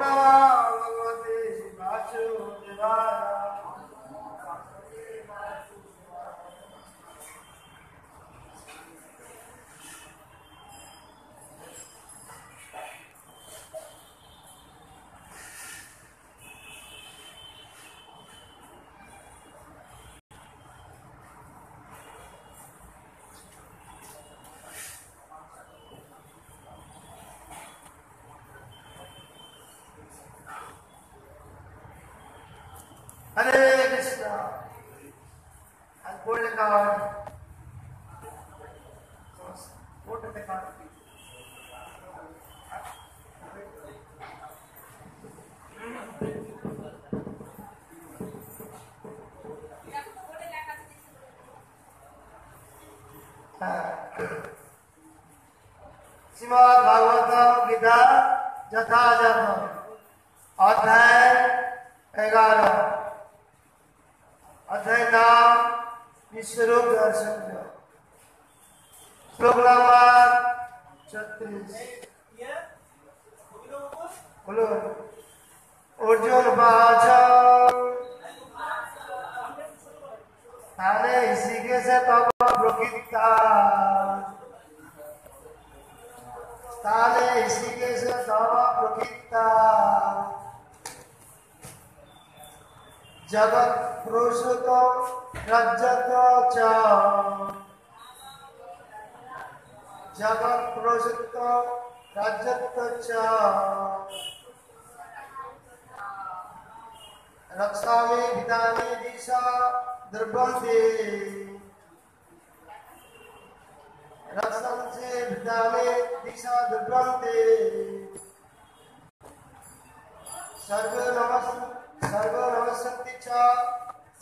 हाँ, भगवते शिवाचो देवाया Hare Krishna. And put the card. Put the card. Shrimad ভাগবত গীতা যথাযথ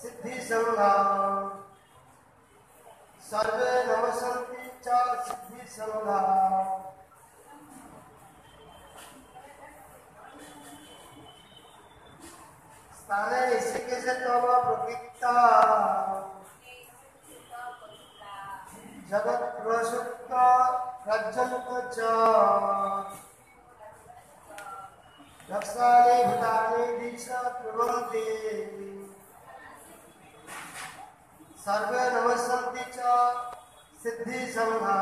सिद्धि सर्वे नमस्ति च सिद्धि स्थाने इसी से तव प्रकृता जगत प्रसुप्त च। भूतानि दीक्षा कुर्वन्ति सर्वे नमस्सन्ति च सिद्धि संघा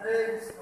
हरे कृष्ण।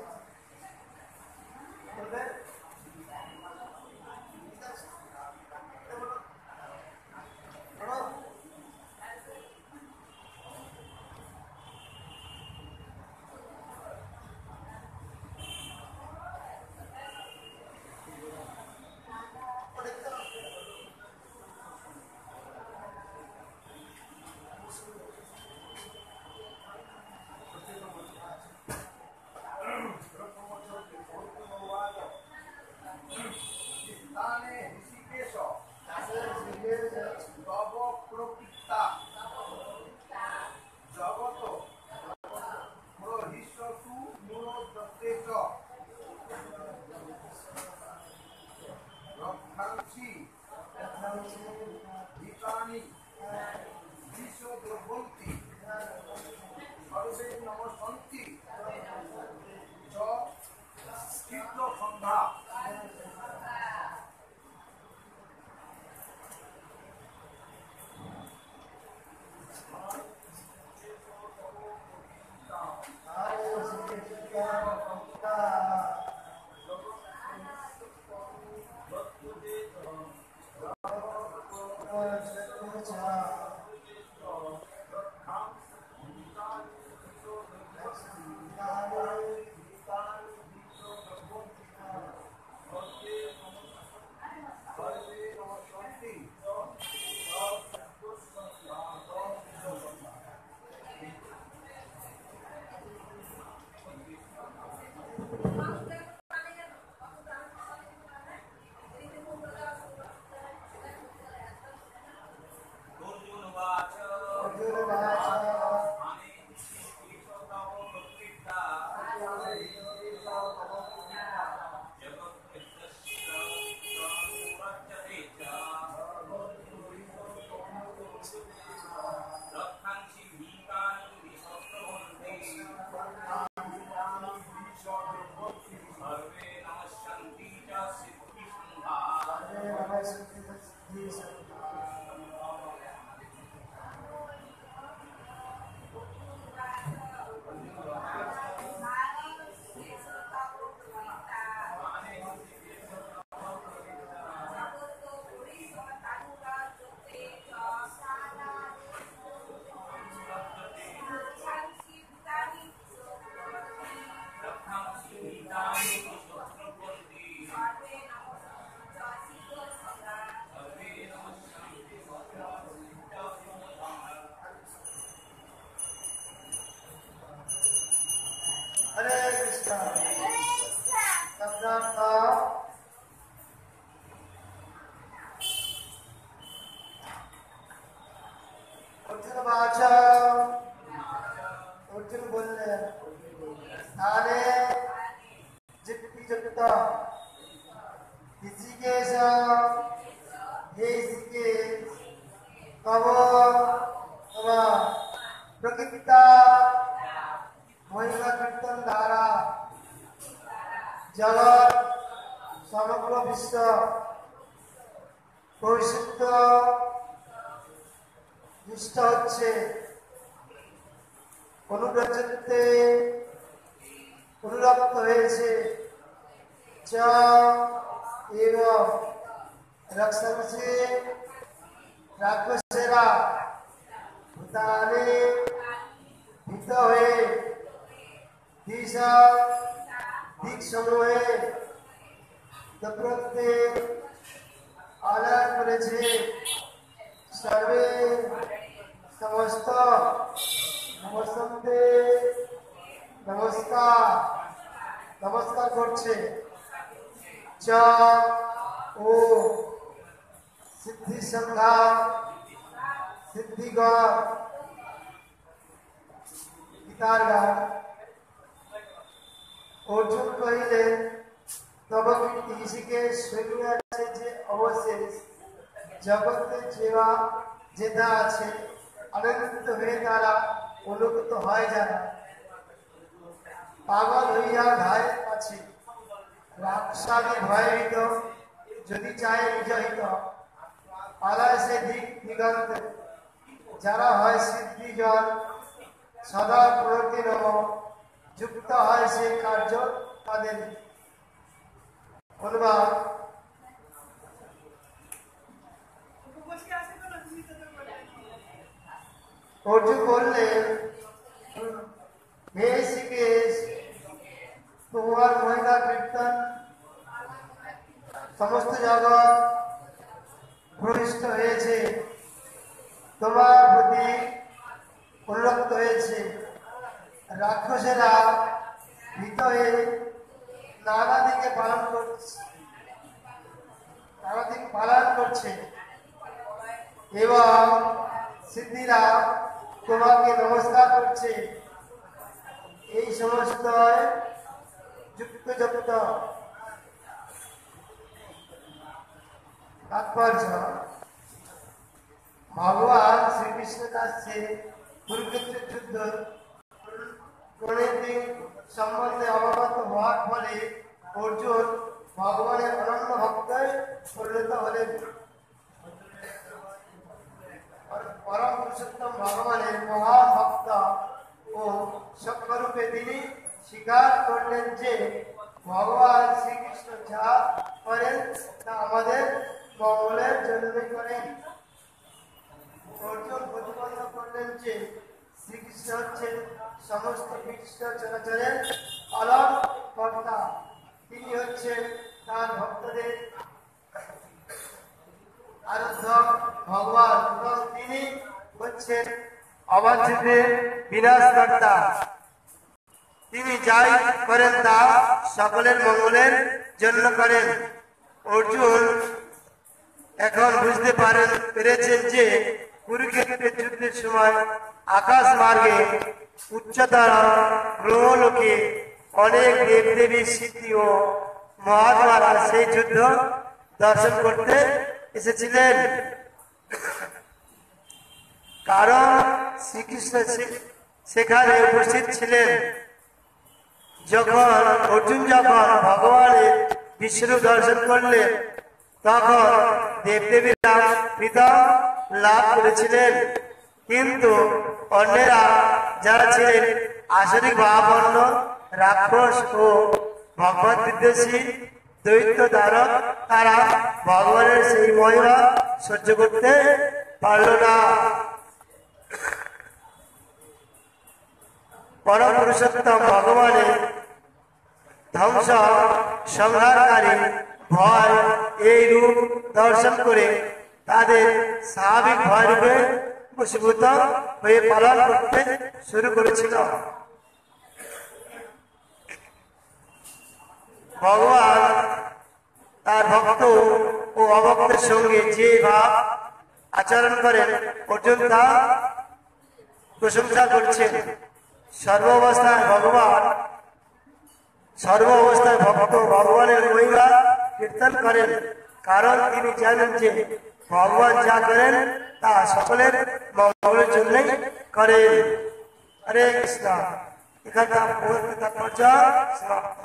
অর্জুন বাচ অর্জুন বললেন স্থানে যুক্তি যুক্ত ঋষিকেশ হে ঋষিকেশ তব তোমার জগৎ সমগ্র বিশ্ব 12 রাক্ষসেরা হয়ে নানা দিকে পালন করছে। নানা দিক পালন করছে। এবং সিদ্ধিরা তোমাকে নমস্কার করছে। এই সমস্ত যুক্ত যুক্ত তাৎপর্য ভগবান শ্রীকৃষ্ণের কাছে কুরুক্ষেত্রের যুদ্ধ প্রণীতি সম্বন্ধে অবগত হওয়ার ফলে অর্জুন ভগবানের অনন্য ভক্তে পরিণত হলেন। পরম পুরুষোত্তম ভগবানের মহান ভক্ত ও সত্যরূপে তিনি স্বীকার করলেন যে ভগবান শ্রীকৃষ্ণ যা করেন তা আমাদের মঙ্গলের জন্য করেন। অর্জুন প্রতিবন্ধ করলেন যে সমস্ত তিনি হচ্ছেন তার ভক্তদের ভগবান তিনি হচ্ছেন তিনি যাই করেন তা সকলের মঙ্গলের জন্য করেন। অর্জুন এখন বুঝতে পারেন, পেরেছেন যে কুরুক্ষেত্রের যুদ্ধের সময় আকাশ মার্গে উচ্চতর গ্রহলোকে অনেক দেবদেবীর স্মৃতি ও মহাত্মারা সেই যুদ্ধ দর্শন করতে এসেছিলেন। কারণ শ্রীকৃষ্ণ সেখানে উপস্থিত ছিলেন। যখন অর্জুন যখন ভগবানের বিষ্ণু দর্শন করলেন, তখন দেবদেবীরা প্রীতম লাভ করেছিলেন। কিন্তু অন্যেরা যারা ছিলেন আসরিক ভাবাপন্ন রাক্ষস ও ভগবত বিদ্বেষী, দৈত্য দ্বারক, তারা ভগবানের সেই মহিমা সহ্য করতে পারল না। পরম পুরুষোত্তম ভগবানের ধ্বংস সংহারকারী ভয় এই রূপ দর্শন করে তাদের স্বাভাবিক ভয় রূপে বসীভূত হয়ে পালন করতে শুরু করেছিল। ভগবান তার ভক্ত ও অভক্তের সঙ্গে যে ভাব আচরণ করেন, অর্জুন তা প্রশংসা করছেন। সর্ব অবস্থায় ভগবান, সর্ব অবস্থায় ভক্ত ভগবানের মহিমা কীর্তন করেন। কারণ তিনি জানেন যে ভগবান যা করেন তা সকলের মঙ্গলের জন্যই করেন। হরে কৃষ্ণ। এখানকার তাৎপর্য সমাপ্ত।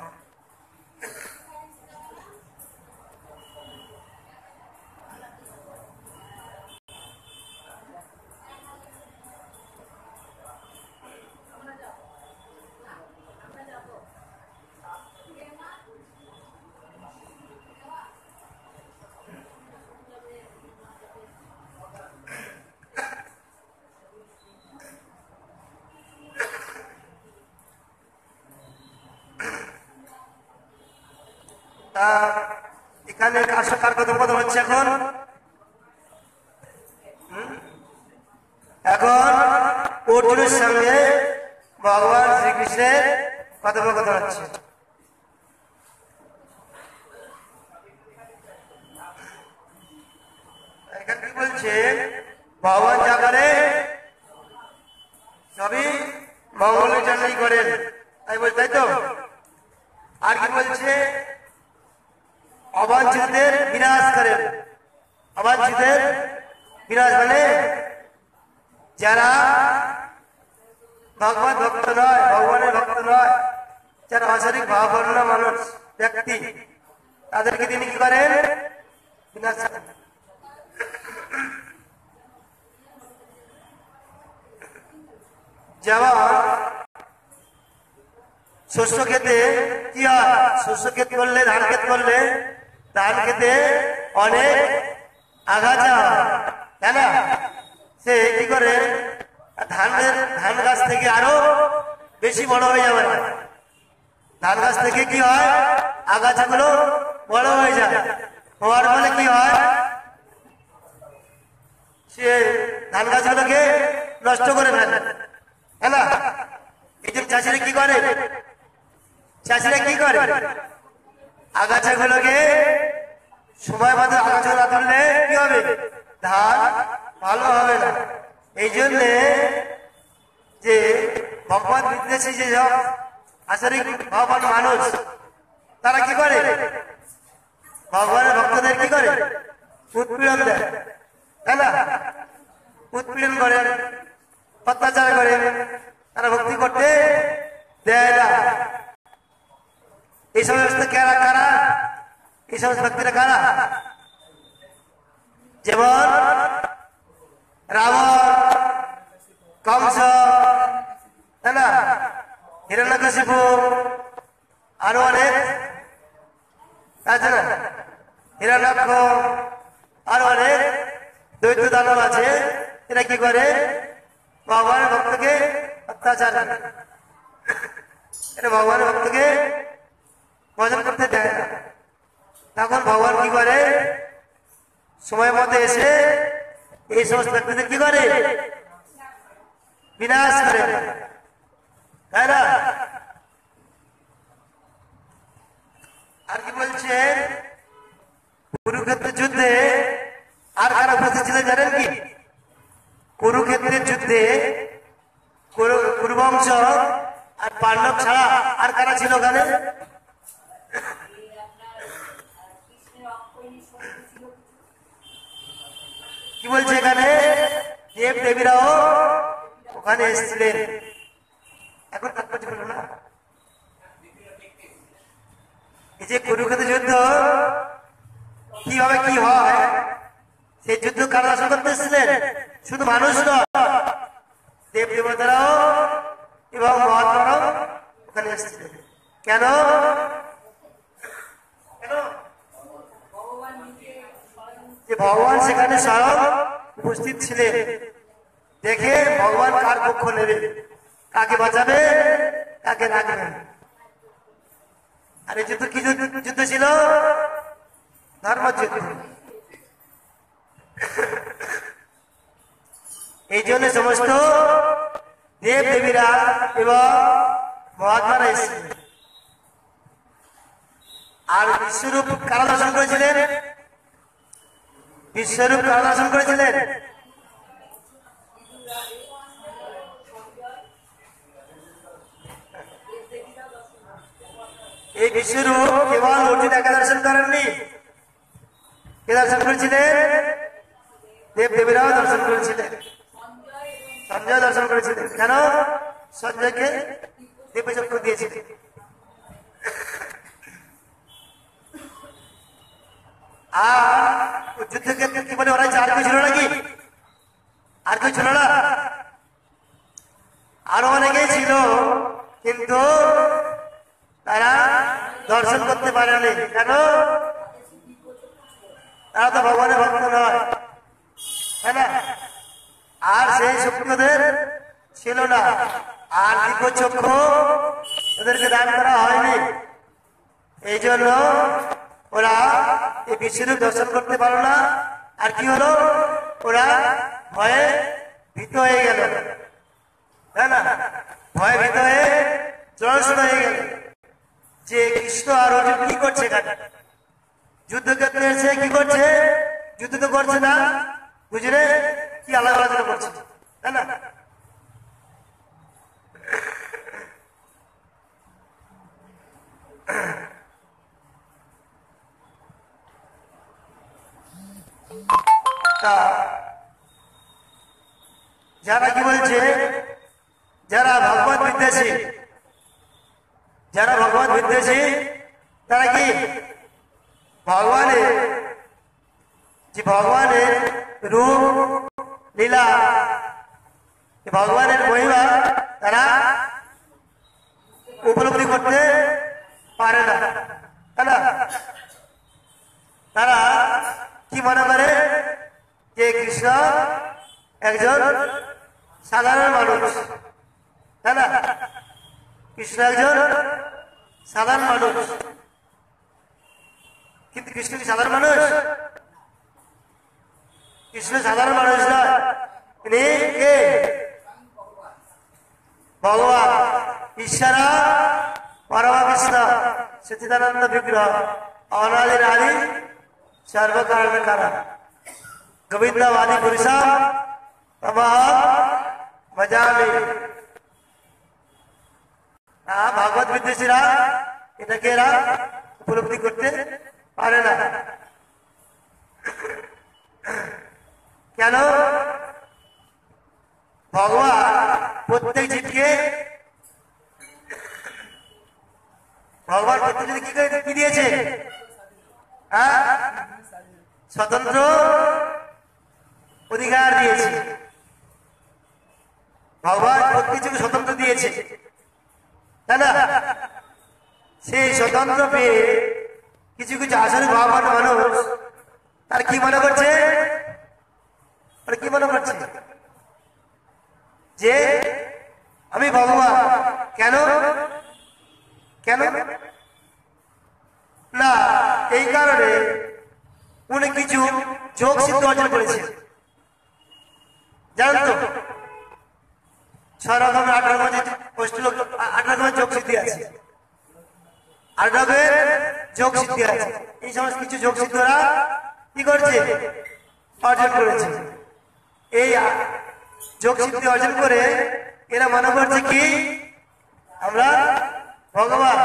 তা এখানে কার কার কথোপকথন হচ্ছে এখন? এখন অর্জুনের সঙ্গে ভগবান শ্রীকৃষ্ণের কথোপকথন হচ্ছে। এখানে বলছে? ভগবান যা করে, সবই মঙ্গলের জন্যই করেন। তাই বল তাই তো? আর কি বলছে? অবাঞ্ছিতদের বিনাশ করেন অবাঞ্ছিতের বিনাশ মানে যারা ভগবান ভক্ত নয়, ভগবানের ভক্ত নয়, যারা আশারিক ভাবাপন্ন মানুষ, ব্যক্তি, তাদেরকে তিনি কি করেন? বিনাশ করেন। যেমন শস্য খেতে কি হয়? শস্য ক্ষেত করলে, ধান ক্ষেত করলে ধান খেতে অনেক আগাছা। হয় তাই না, সে কি করে? ধানের, ধান গাছ থেকে আরও বেশি বড় হয়ে যাবে। ধান গাছ থেকে কি হয়? আগাছাগুলো বড় হয়ে যায়। হওয়ার ফলে কি হয়? সে ধান গাছগুলোকে নষ্ট করে ফেলে। না এই যে চাষিরা কি করে? চাষিরা কি করে? আগাছাগুলোকে সময় মতো আগাছা না তুললে কি হবে? ধান ভালো হবে না। এই জন্যে যে ভগবান বিদ্বেষী যে সব আসরিক ভগবান মানুষ, তারা কি করে? ভগবানের ভক্তদের কি করে? উৎপীড়ন দেয়। তাই না? উৎপীড়ন করে, অত্যাচার করে, তারা ভক্তি করতে দেয় না। এই সমস্ত কারা এই সমস্ত ব্যক্তিরা কারা? যেমন রাবণ, কংস না? হিরণ্যকশিপু, আরও অনেক। আছে না? হিরণ্যাক্ষ, আরও অনেক। দৈত্য দানব আছে। এরা কি করে? ভগবানের ভক্তকে অত্যাচার। এটা ভগবানের ভক্তকে সময় মতো এসে এই সমস্ত ব্যক্তিদের কি করে? বিনাশ করে। তাই না? আর কি বলছে কুরুক্ষেত্রের যুদ্ধে আর কারা উপস্থিত ছিল জানেন কি কুরুক্ষেত্রের যুদ্ধে কুরু- কুরুবংশ আর পাণ্ডব ছাড়া আর কারা ছিল ওখানে কি বলছে এখানে দেব দেবীরাও ওখানে এসেছিলেন। এখন তাৎপর্য না এই যে কুরুক্ষেত্র যুদ্ধ, কীভাবে কি হয়? সেই যুদ্ধ কারা শাসন করতে এসেছিলেন? শুধু মানুষ নয়, দেব দেবতারাও এবং মহাত্মারাও ওখানে এসেছিলেন। কেন? যে ভগবান সেখানে স্বয়ং উপস্থিত ছিলেন। কারা দর্শন করেছিলেন। এই বিশ্বরূপ কেবল অর্জুন একা দর্শন করেননি। কে দর্শন করেছিলেন? দেব দেবীরাও দর্শন করেছিলেন। সঞ্জয় দর্শন করেছিলেন। কেন? সঞ্জয়কে দেব চক্র দিয়েছিলেন। আর যুদ্ধক্ষেত্রে কি বলে ওরা চার কেউ ছিল নাকি? আর কেউ ছিল না? আরও অনেকেই ছিল, কিন্তু তারা দর্শন করতে পারেনি। কেন? তারা তো ভগবানের ভক্ত নয়। না? আর সেই শুক্রদের ছিল না। আর দিব্য চক্ষু ওদেরকে দান করা হয়নি? এই জন্য ওরা এই বিশ্বরূপ দর্শন করতে পারল না। আর কি হলো? ওরা ভয়ে ভীত হয়ে গেল। তাই না? ভয়ে ভীত হয়ে জড়সড় হয়ে গেল। যে কৃষ্ণ আর অর্জুন কি করছে যুদ্ধক্ষেত্রে এসে কি করছে? যুদ্ধ তো করছে না। বুঝলে? কি আলাদা আলোচনা করছে। তাই না? যারা কি বলছে? যারা ভগবত বিদ্বেষী, যারা ভগবত বিদ্বেষী, তারা কি ভগবানের, যে ভগবানের রূপ, লীলা ভগবানের মহিমা, তারা উপলব্ধি করতে পারে না? তারা কি মনে করে? যে কৃষ্ণ? একজন সাধারণ মানুষ। তাই না? কৃষ্ণ একজন সাধারণ মানুষ। কিন্তু কৃষ্ণ কি সাধারণ মানুষ? কৃষ্ণ সাধারণ মানুষ নয় তিনি কে? ভগবান। ঈশ্বর পরমা কৃষ্ণ সচিদানন্দ বিগ্রহ। অনাদি নারী সর্বকারণ কারণ গোবিন্দবাদী পুরুষ মজামি ভাগবত বিদ্বেষীরা এটাকে এরা? উপলব্ধি করতে পারে না। কেন? ভগবান প্রত্যেক জীবকে ভগবান প্রত্যেক কি করে- কি দিয়েছে? হ্যাঁ স্বতন্ত্র অধিকার দিয়েছে। ভগবান প্রত্যেক স্বতন্ত্র দিয়েছে। তাই না? সেই স্বতন্ত্র পেয়ে কিছু কিছু আসলে ভগবান মানুষ, তার কি মনে করছে? কি মনে করছে? যে আমি ভগবান, কেন? কেন? না, এই কারণে উনি কিছু যোগ সিদ্ধ অর্জন করেছে জানেন তো ছ রকমের, আট রকমের আট রকমের যোগ সিদ্ধি আছে। আট রকমের যোগ সিদ্ধি আছে। এই সমস্ত কিছু যোগ সিদ্ধরা কি করছে? অর্জন করেছে। এই যোগ সিদ্ধি অর্জন করে এরা মনে করছে কি? আমরা ভগবান।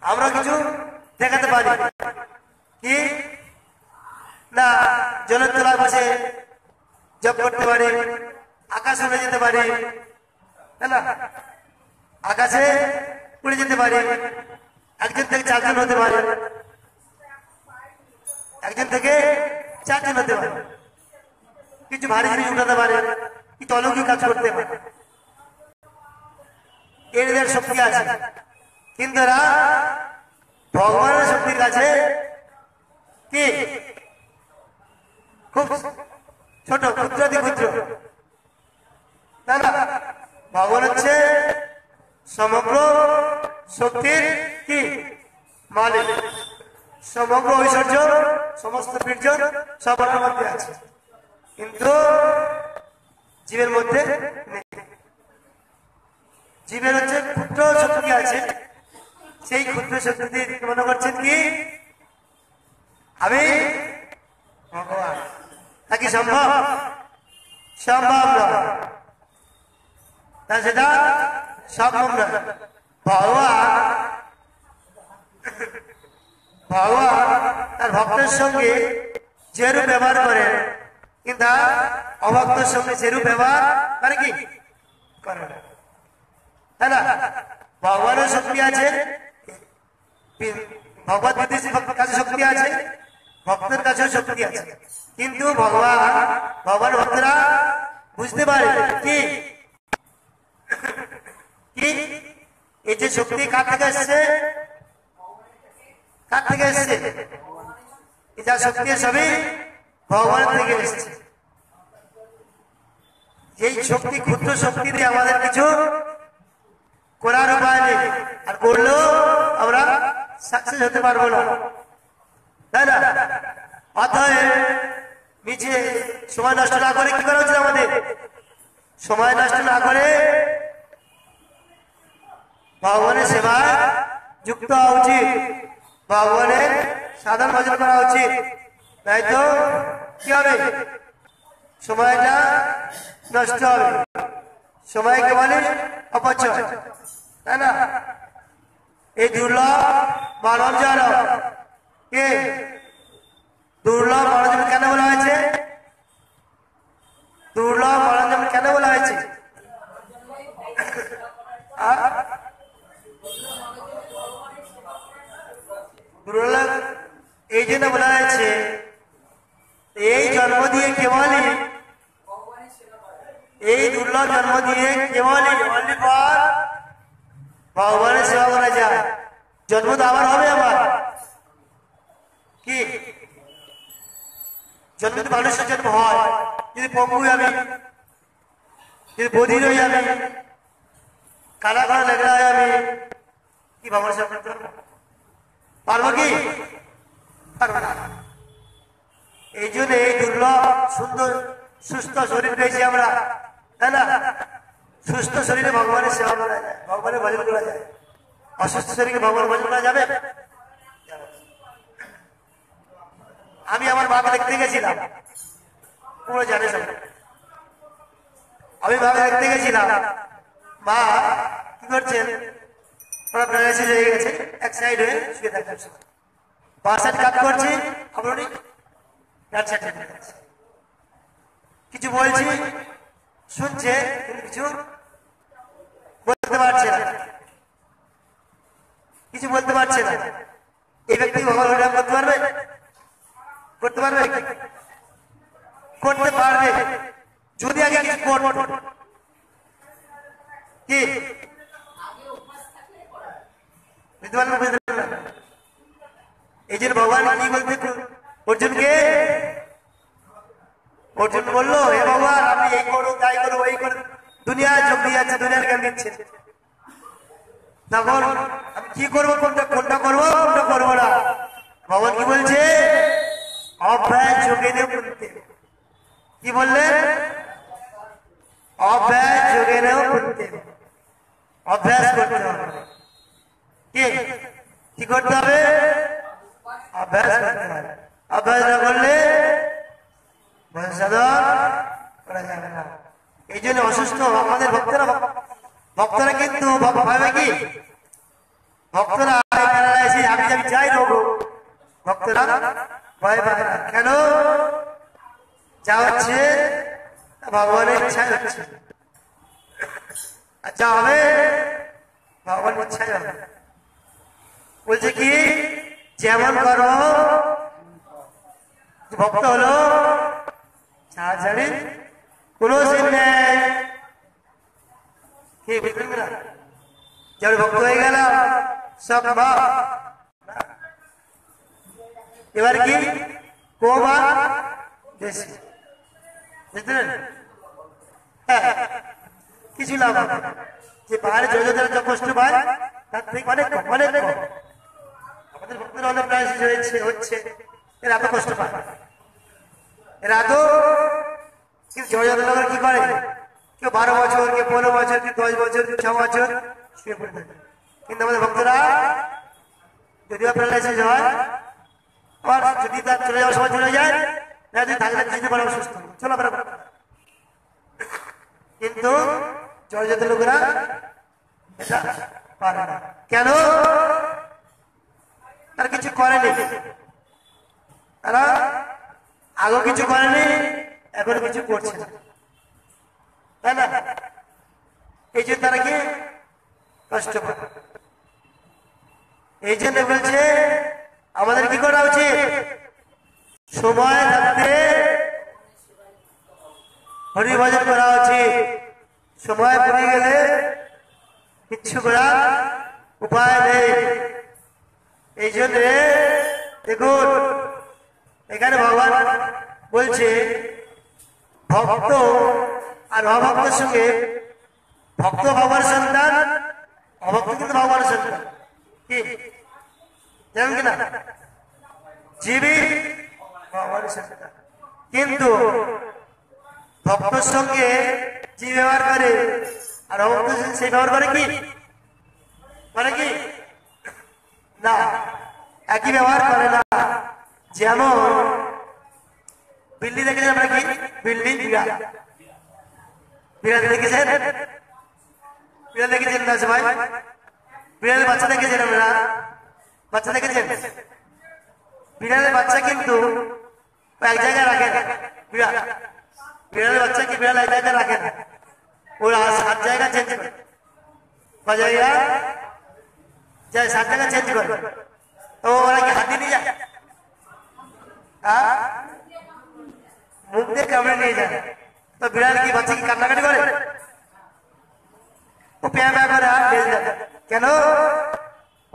আমরা কিছু দেখাতে পারি। কি? না, জলের তলায় বসে জব করতে পারি, আকাশ উড়ে যেতে পারি না? আকাশে উড়ে যেতে পারি। একজন থেকে চারজন হতে পারে। একজন থেকে চারজন হতে পারে। কিছু ভারী জিনিস উঠাতে পারে, কিছু অলৌকিক কাজ করতে পারে। এদের শক্তি আছে। এরা ভগবানের শক্তির কাছে কি? খুব ছোট, ক্ষুদ্রাতি ক্ষুদ্র। না ভগবান হচ্ছে সমগ্র শক্তির কি? মালিক। সমগ্র ঐশ্বর্য, সমস্ত বীর্য সবার মধ্যে আছে। কিন্তু জীবের মধ্যে জীবের হচ্ছে ক্ষুদ্র শক্তি আছে। সেই ক্ষুদ্র শক্তি দিয়ে মনে করছেন কি? আমি ভগবান। সম্ভব? সম্ভব তা সেটা সম্ভব নয়। ভগবান ভগবান তার ভক্তের সঙ্গে যেরূপ ব্যবহার করে, কিন্তু অভক্তের সঙ্গে যেরূপ ব্যবহার করে কি? করে না। না? ভগবানের শক্তি আছে ভগবত কাছে শক্তি আছে? ভক্তের কাছেও শক্তি আছে। কিন্তু ভগবান ভগবান ভক্তরা বুঝতে পারে কি? কি? এই যে শক্তি কার থেকে এসছে? কার থেকে এসছে? যা শক্তি সবই ভগবানের থেকে এসছে। এই শক্তি, ক্ষুদ্র শক্তি দিয়ে আমাদের কিছু করার উপায় নেই। আর করলেও আমরা সাকসেস হতে পারব না। তাই না। অতএব নিচে সময় নষ্ট না করে কি করা উচিত আমাদের? সময় নষ্ট না করে ভগবানের সেবায় যুক্ত হওয়া উচিত। ভগবানের সাধারণ ভজন করা উচিত। তাই তো? কি হবে? সময়টা নষ্ট হবে। সময়কে বলে অপচয়। তাই না? এই দুর্লভ মানব জন্ম কে? দুর্লভ মানব কেন বলা হয়েছে? দুর্লভ মানব কেন বলা হয়েছে? দুর্লভ এই জন্য বলা হয়েছে, এই জন্ম দিয়ে কেবলই, এই দুর্লভ জন্ম দিয়ে কেবলই ভগবানের সেবা করা যায়। জন্ম তো আবার হবে আবার। কি? জন্ম তো মানুষের জন্ম হয়, যদি পঙ্গু আমি যদি বধির হয়ে আমি কালা কালা লেগড়া হয়ে কি ভগবানের সেবা করতে পারব? কি? না। এই জন্য এই দুর্লভ, সুন্দর, সুস্থ শরীর পেয়েছি আমরা, তাই না? সুস্থ শরীরে ভগবানের সেবা করা যায়, ভগবানের ভজন করা যায়। অসুস্থ শরীরে ভগবান ভজন করা যাবে? আমি আমার মাকে দেখতে গেছিলাম। পুরো জানে আমি মাকে দেখতে গেছিলাম। মা, কি করছেন? ওরা হয়ে গেছে, এক সাইড হয়ে শুয়ে কিছু বলছি, শুনছে, কিন্তু কিছু বলতে পারছে না। কিছু বলতে পারছে না। এই ব্যক্তি ভগবান করতে পারবে? করতে পারবে? করতে পারবে। যদি আগে কি? এই জন্য ভগবান কি বলতে অর্জুনকে? অর্জুন বলল, হে ভগবান আপনি এই করো তাই করো ওই করো দুনিয়ায় যোগ যাচ্ছে দুনিয়ার জ্ঞান দিচ্ছে। তখন আমি কি করব, কোনটা কোনটা করব কোনটা করব না? ভগবান কি বলছে? অভ্যাস যোগে বলতে কি বললেন অভ্যাস যোগে নেও অভ্যাস করতে হবে। কি? কি করতে হবে? অভ্যাস করতে হবে। অভ্যাস না করলে সাধন করা যাবে না। এই জন্য অসুস্থ, আমাদের ভক্তরা ভক্তরা কিন্তু ভাবে কি? ভক্তরা প্যারালাইসিস আমি আমি চাই রোগ ভক্তরা ভয় পায় না। কেন? যা হচ্ছে ভগবানের ইচ্ছাই হচ্ছে। যা হবে, ভগবানের ইচ্ছাই হবে। বলছে কি? যেমন করো, ভক্ত হলো ছাড়াছাড়ি কোনো সিন নেই। না ভক্ত হয়ে গেলাম, সব এবার কি? হ্যাঁ। কিছু লাভ যে পাহাড়ে যোজনের যা কষ্ট পায়, তার থেকে অনেক অনেক আমাদের ভক্তরা অনেক প্রায় হয়েছে, হচ্ছে। এরা এত কষ্ট পায়। এরা জয়জনগর কি করে? বারো বছর কেউ পনেরো বছর কেউ দশ বছর কেউ ছ বছর কিন্তু আমাদের ভক্তরা হয়, আবার যদি তার চলে যাওয়ার সময় চলে যায় যদি থাকলে পারে জড়জাত লোকেরা পারে না। কেন? তারা কিছু করেনি। তারা আগে কিছু করেনি, এখন কিছু করছে না। তাই না? এই জন্য তারা কি? কষ্ট এই জন্য বলছে, আমাদের কি করা উচিত? সময় থাকতে হরিভজন করা উচিত। সময় পড়ে গেলে কিচ্ছু করার উপায় নেই। এই জন্য দেখুন, এখানে ভগবান বলছে, ভক্ত আর অভক্তের সঙ্গে ভক্ত ভগবানের সন্তান অভক্ত কিন্তু ভগবানের সন্তান। কি? জানেন কিনা? জীবী ভগবানের সন্তান। কিন্তু ভক্তর সঙ্গে যে ব্যবহার করে, আর অভক্তের সঙ্গে সেই ব্যবহার করে কি? মানে কি? না, একই ব্যবহার করে না। যেমন বিল্লি দেখেছেন আমরা কি? বিল্লি বিড়াল বিড়াল দেখেছেন? বিড়াল দেখেছেন না সবাই? বিড়ালের বাচ্চা দেখেছেন আমরা বাচ্চা দেখেছেন? বিড়ালের বাচ্চা কিন্তু এক জায়গায় রাখে বিড়াল। বিড়ালের বাচ্চা কি বিড়াল এক জায়গায় রাখে ওরা সাত জায়গা চেঞ্জ করে। জায়গা যায় সাত জায়গা চেঞ্জ করে। তো ওরা কি হাতি নিয়ে যায়? হ্যাঁ? মুখ দিয়ে কামড়ে নিয়ে যায়। তো বিড়াল কি বাচ্চা কি কান্নাকাটি করে? ও প্যা প্যা করে লেজ কেন?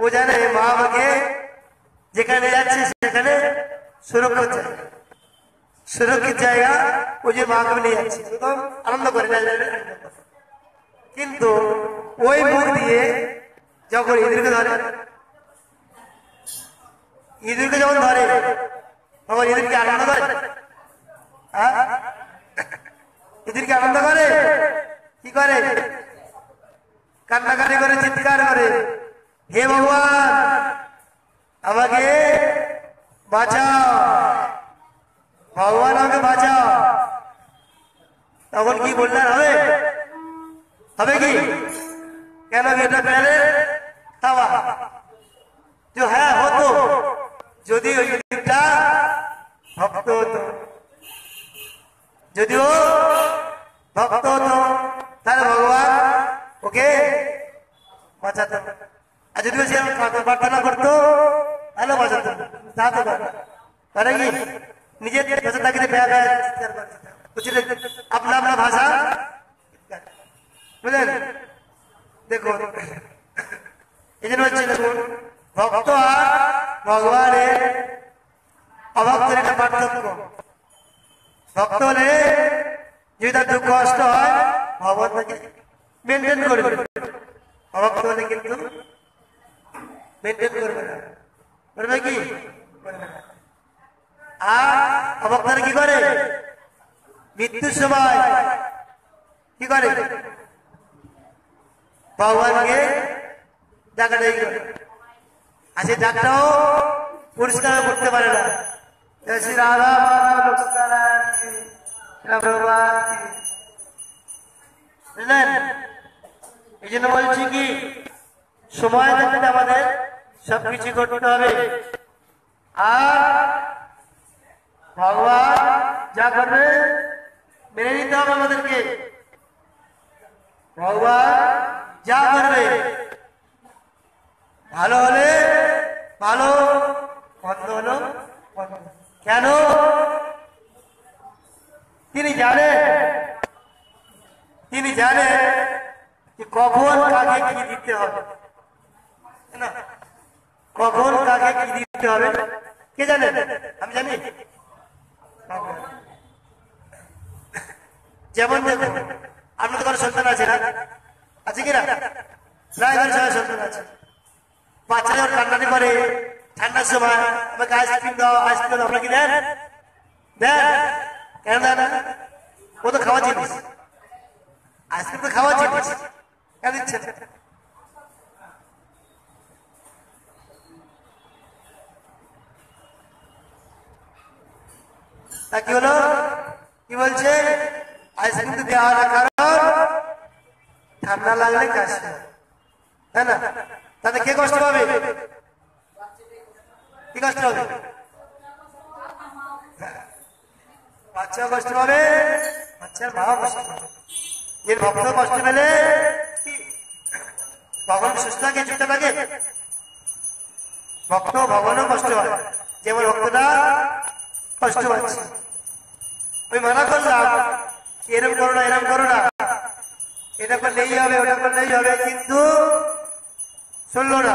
ও জানে মা আমাকে যেখানে যাচ্ছে সেখানে সুরক্ষিত সুরক্ষিত জায়গা ও যে মাকে নিয়ে যাচ্ছে একদম আনন্দ করে। কিন্তু ওই মুখ দিয়ে যখন ইঁদুরকে ধরে, ইঁদুরকে যখন ধরে, তখন ইঁদুরকে আনন্দ করে? হ্যাঁ? ইঁদুরকে আনন্দ করে। কি করে? কান্নাকাটি করে, চিৎকার করে। হে ভগবান, আমাকে বাঁচাও। ভগবান আমাকে বাঁচাও। তখন কি বললেন, হবে? হবে কি? কেন এটা প্যারে খাওয়া যে হ্যাঁ হতো। যদি ওই ঠান্ডার সময় আমাকে আইসক্রিম দাও আইসক্রিম দাও আপনাকে দেন দেন কেন ও তো খাওয়া জিনিস আইসক্রিম তো খাওয়া জিনিস কেন দিচ্ছেন তা কি হলো কি বলছে আইসক্রিম তো দেওয়া না কারণ ঠান্ডা লাগলে কাজ তাই না তাতে কে কষ্ট পাবে কি কষ্ট হবে? বাচ্চা কষ্ট পাবে বাচ্চার মাও কষ্ট পাবে এর ভক্ত কষ্ট পেলে ভগবান সুস্থ থাকে সুস্থ থাকে। ভক্ত ভগবানও কষ্ট হয়। যেমন ভক্তটা কষ্ট পাচ্ছে। ওই মানা করলাম, এরম করো না, এরম করো না। এটা করলেই হবে, ওটা করলেই হবে, কিন্তু শুনলো না।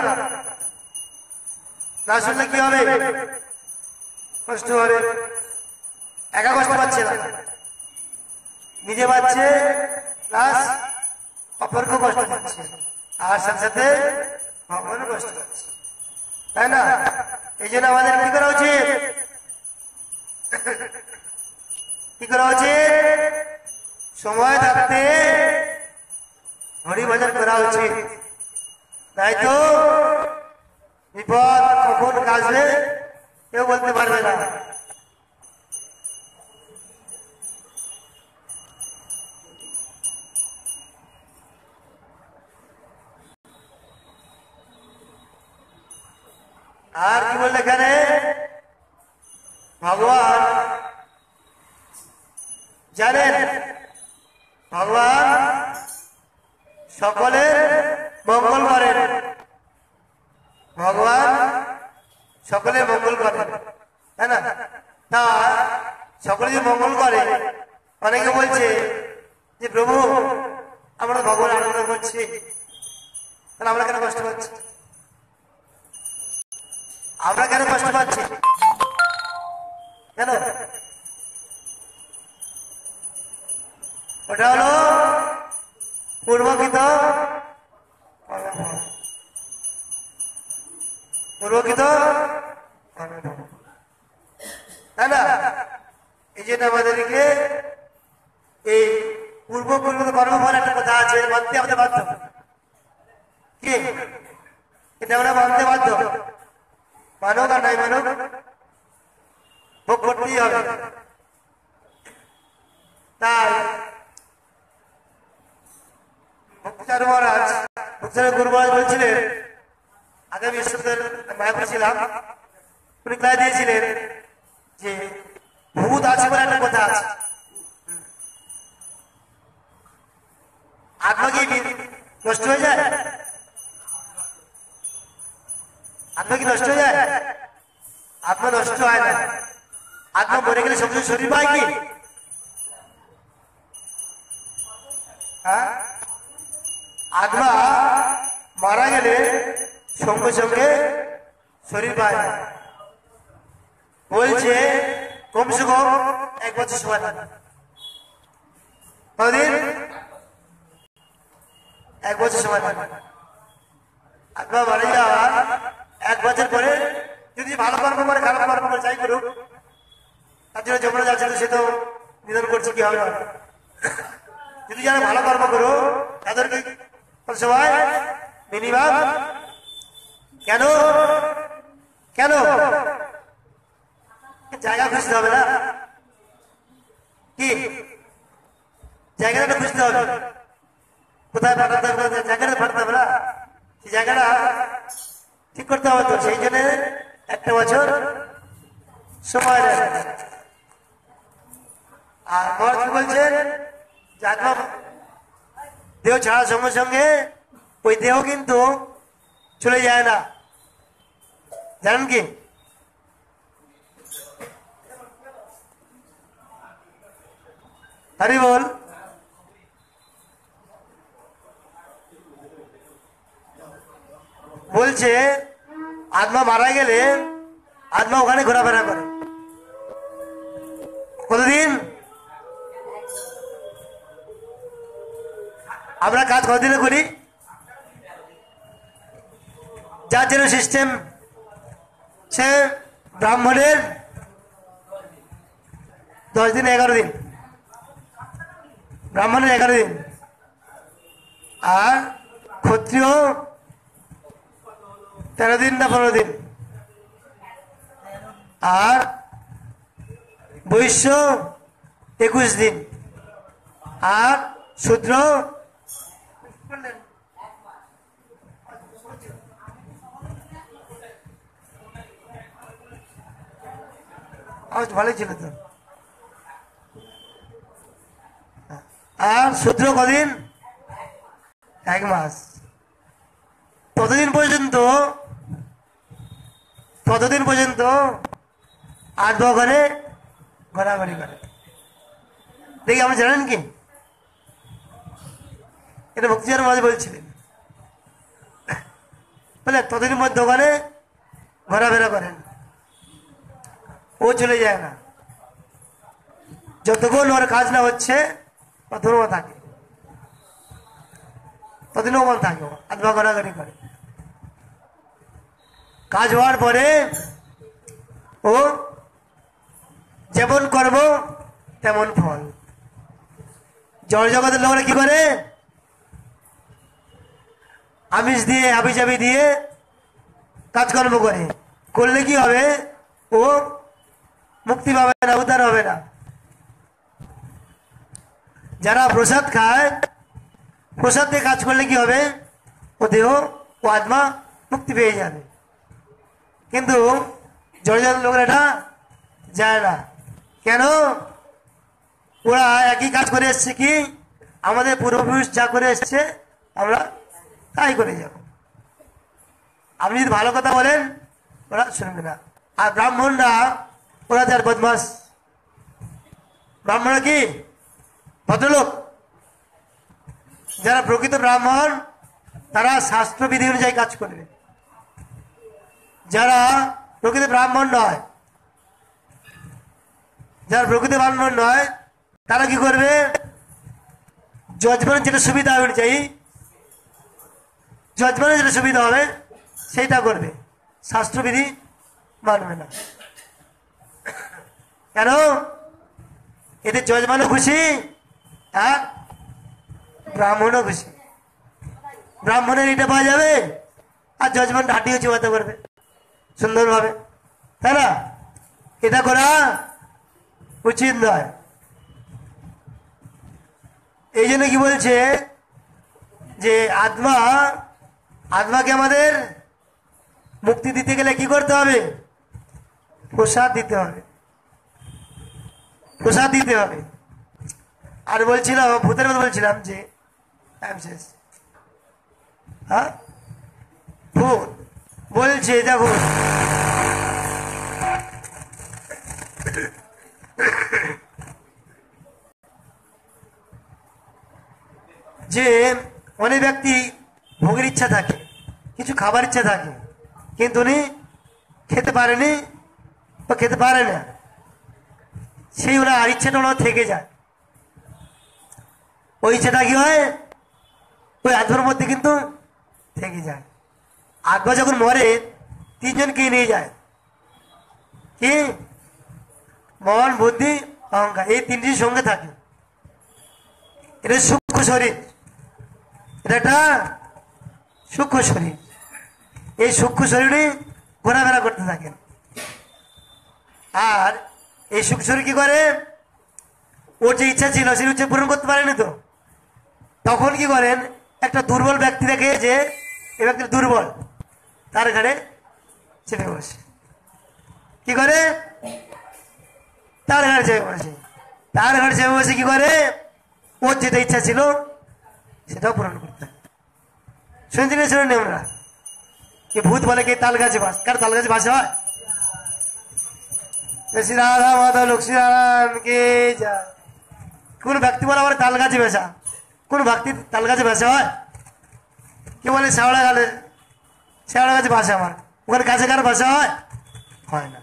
না শুনলে কি হবে। কষ্ট হবে একা কষ্ট পাচ্ছে না। নিজে পাচ্ছে প্লাস অপরকে কষ্ট পাচ্ছে আর সাথে সাথে ভগবানও কষ্ট পাচ্ছে তাই না? এই জন্য আমাদের কি করা উচিত? কি করা উচিত? সময় থাকতে হরিভজন করা উচিত। তাই তো? বিপদ কখন কাজবে কেউ বলতে পারবে না। আর কি বললে এখানে? ভগবান। জানেন, ভগবান সকলের মঙ্গল করেন। ভগবান সকলে মঙ্গল করেন তাই না? তা সকলে যে মঙ্গল করে অনেকে বলছে কি? জায়গাটা খুঁজতে হবে। কোথায় পাঠাতে হবে জায়গাটা পাঠাতে হবে না? সেই জায়গাটা ঠিক করতে হবে তো। সেই জন্য একটা বছর সময় আর মহারাজ বলছেন? যে দেহ ছাড়ার সঙ্গে সঙ্গে ওই দেহ কিন্তু চলে যায় না। জানেন কি? হরি বল। বলছে, আত্মা মারা গেলে আত্মা ওখানে ঘোরাফেরা করে। কতদিন? আমরা কাজ কতদিনে করি? যার জন্য সিস্টেম সে ব্রাহ্মণের দশ দিন, এগারো দিন। ব্রাহ্মণের এগারো দিন। আর ক্ষত্রিয় তেরো দিন না পনেরো দিন। আর বৈশ্য একুশ দিন। আর শূদ্র ভালোই ছিল তো। আর শূদ্র কদিন? এক মাস। ততদিন পর্যন্ত ততদিন পর্যন্ত আট দোয়া করে, ঘোরাঘুরি করে। দেখি আপনি জানেন কি? এটা ভক্তিজার মাঝে বলছিলেন। বলে, ততদিন মধ্যে দোকানে ঘোরাফেরা করেন। ও চলে যায় না। যতক্ষণ ওর কাজ না হচ্ছে ততক্ষণ ও থাকে। ও থাকে আধবা ঘোরাঘুরি করে। কাজ হওয়ার পরে ও যেমন কর্ম, তেমন ফল। জড় জগতের লোকরা কি করে? আমিষ দিয়ে আবিজাবি দিয়ে কাজকর্ম করে। করলে কি হবে? ও মুক্তি পাবে না, উদ্ধার হবে না। যারা প্রসাদ খায়, প্রসাদ দিয়ে কাজ করলে কি হবে? ও দেহ ও আত্মা মুক্তি পেয়ে যাবে। কিন্তু জড়জাত লোকেরা এটা যায় না। কেন? ওরা একই কাজ করে এসছে কি? আমাদের পূর্বপুরুষ যা করে এসছে, আমরা তাই করে যাব। আপনি যদি ভালো কথা বলেন, ওরা শুনবে না। আর ব্রাহ্মণরা, ওরা যার বদমাস। ব্রাহ্মণরা কি? ভদ্রলোক, যারা প্রকৃত ব্রাহ্মণ, তারা শাস্ত্রবিধি অনুযায়ী কাজ করবে। যারা প্রকৃত ব্রাহ্মণ নয়, যারা প্রকৃত ব্রাহ্মণ নয়, তারা কি করবে? যজমানের যেটা সুবিধা অনুযায়ী, যজমানের যেটা সুবিধা হবে, সেইটা করবে। শাস্ত্রবিধি মানবে না। কেন? এতে যজমানও খুশি আর ব্রাহ্মণও খুশি ব্রাহ্মণের এটা পাওয়া যাবে? আর যজমান হাঁটিয়ে চুমাতে পারবে সুন্দরভাবে। তাই না? এটা করা উচিত নয়। এই জন্য কি বলছে যে আত্মা, আত্মাকে আমাদের মুক্তি দিতে গেলে কি করতে হবে? প্রসাদ দিতে হবে। প্রসাদ দিতে হবে। আর বলছিলাম, ভূতের কথা বলছিলাম যে শেষ। হ্যাঁ? বলছে, দেখো। যে, অনেক ব্যক্তি ভোগের ইচ্ছা থাকে, কিছু খাবার ইচ্ছা থাকে, কিন্তু উনি খেতে পারেনি বা খেতে পারে না। সেই ওনার আর ইচ্ছাটা ওনার থেকে যায়। ওই ইচ্ছাটা কি হয়? ওই আত্মার মধ্যে কিন্তু থেকে যায়। আত্মা যখন মরে তিনজন তিনজনকে নিয়ে যায়। কি? মন, বুদ্ধি, অহংকার, এই তিনটির সঙ্গে থাকে। এটা সূক্ষ্ম শরীর। এটা একটা সূক্ষ্ম শরীর। এই সূক্ষ্ম শরীরে ঘোরাফেরা করতে থাকেন। আর এই সূক্ষ্ম শরীর কি করে? ওর যে ইচ্ছা ছিল সেই ইচ্ছা পূরণ করতে পারেনি তো। তখন কি করেন? একটা দুর্বল ব্যক্তি দেখে যে এ ব্যক্তি দুর্বল, তার ঘাড়ে চেপে বসে। কি করে? তার ঘাড়ে চেপে বসে। তার ঘাড়ে চেপে বসে কি করে? ওর যেটা ইচ্ছা ছিল, সেটাও পূরণ করতে শুনছি না শুনুন আমরা? কি ভূত বলে, কি তাল গাছে বাস? কার তাল গাছে বাসে হয়? শ্রী রাধা মাধব, লক্ষ্মী নারায়ণ, কে যায় কোন ব্যক্তি বলে, আমার তাল গাছে বেসা কোন ব্যক্তি তাল গাছে বেসা হয়? কে বলে শ্যাওড়া গালে? শ্যাওড়া গাছে বাসা আমার। ওখানে কাছে কার বাসা হয়? হয় না।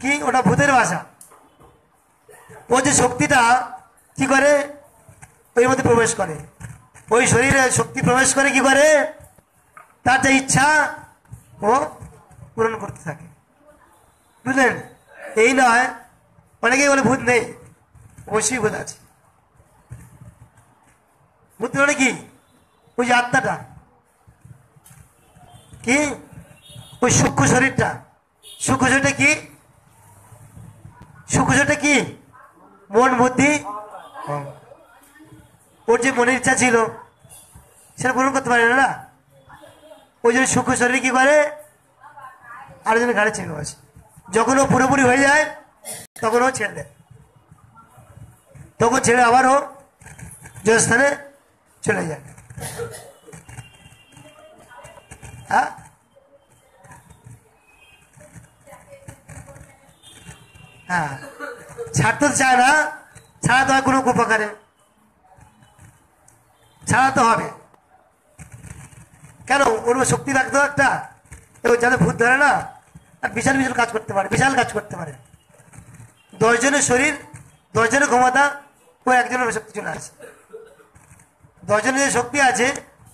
কি? ওটা ভূতের বাসা ও যে শক্তিটা কি করে? ওই মধ্যে প্রবেশ করে। ওই শরীরে শক্তি প্রবেশ করে কি করে? তার যে ইচ্ছা, ও পূরণ করতে থাকে। বুঝলেন? এই নয়, অনেকেই বলে ভূত নেই। অবশ্যই ভূত আছে। ভূত মানে কি? ওই যে আত্মাটা। কি? ওই সূক্ষ্ম শরীরটা। সূক্ষ্ম শরীরটা কি? সূক্ষ্ম শরীরটা কি? মন, বুদ্ধি। ওর যে মনের ইচ্ছা ছিল, সেটা পূরণ করতে পারে না ওই জন্য সূক্ষ্ম শরীর কি করে? আরেকজনের ঘাড়ে চেপে বসে। যখন ও পুরোপুরি হয়ে যায়, তখন ও ছেড়ে দেয়। তখন ছেড়ে আবার ও জয়স্থানে চলে যায় হ্যাঁ? হ্যাঁ। ছাড়তে চায় না। ছাড়া তো হয় কোনো উপকারে। ছাড়া তো হবে। কেন? ওর শক্তি রাখতো একটা। এবং যাতে ভূত ধরে না বিশাল বিশাল কাজ করতে পারে, বিশাল কাজ করতে পারে। দশজনের শরীর, দশজনের ক্ষমতা, ও একজনের শক্তি চলে আসে। দশজনের যে শক্তি আছে,